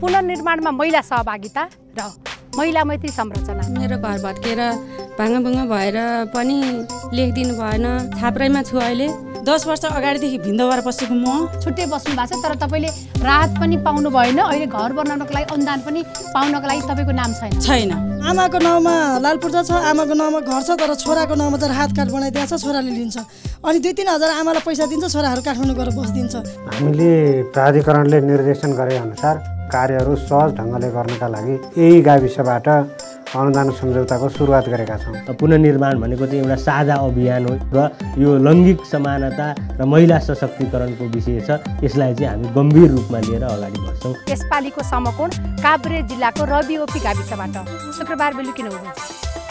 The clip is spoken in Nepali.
पुनर्निर्माणमा महिला सहभागिता र महिला मैत्री संरचना। मेरो घर भत्केर भाङ्गाभुङ्गा भएर पनि लेखिदिनु भएन। छाप्राइमा छु अहिले। दस वर्ष अगाडिदेखि भिन्द भएर बसेको म। छुट्टै बस्नु भएको छ तर तपाईँले राहत पनि पाउनु भएन अहिले घर बनाउनको लागि अनुदान पनि पाउनको लागि तपाईँको नाम छैन। छैन। आमाको नाउँमा लाल पूर्जा छ आमाको नाउँमा घर छ तर छोराको नाउँमा त राहत कार्ड बनाइदिएको छ छोराले लिन्छ। अनि दुई तिन हजार आमालाई पैसा दिन्छ छोराहरू काठमाडौँ गएर बसिदिन्छ। हामीले प्राधिकरणले निर्देशन गरे अनुसार कार्यहरू सहज ढङ्गले गर्नका लागि यही गाविसबाट अनुदान सम्झौताको सुरुवात गरेका छौँ। पुनर्निर्माण भनेको चाहिँ एउटा साझा अभियान हो र यो लैङ्गिक समानता र महिला सशक्तिकरणको विषय छ। यसलाई चाहिँ हामी गम्भीर रूपमा लिएर अगाडि बढ्छौँ। यसपालिको समकोण काभ्रे जिल्लाको रवि ओपी गाविसबाट। शुक्रबार बेलुकी नौ बजी।